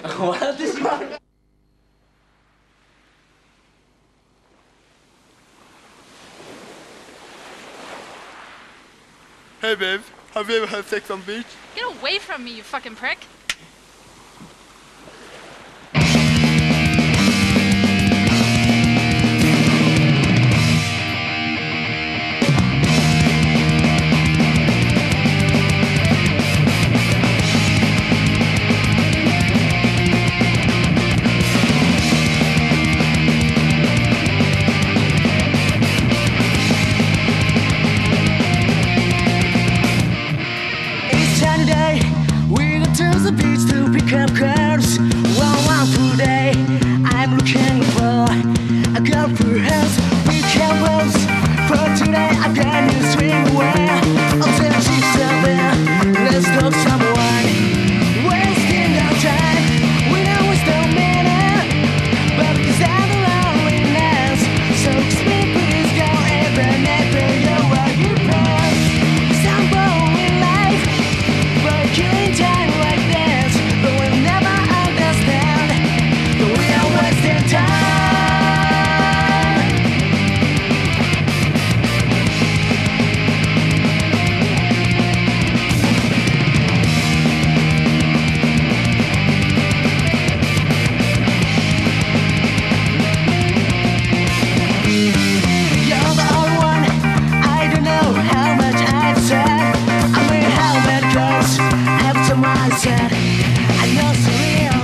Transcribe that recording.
笑ってしまう Hey babe, have you ever had sex on the beach? Get away from me, you fucking prick. The beach to pick up girls. One wonderful day. I'm looking for a girl for us. We can both. For today, I'm gonna swing away. I know surreal.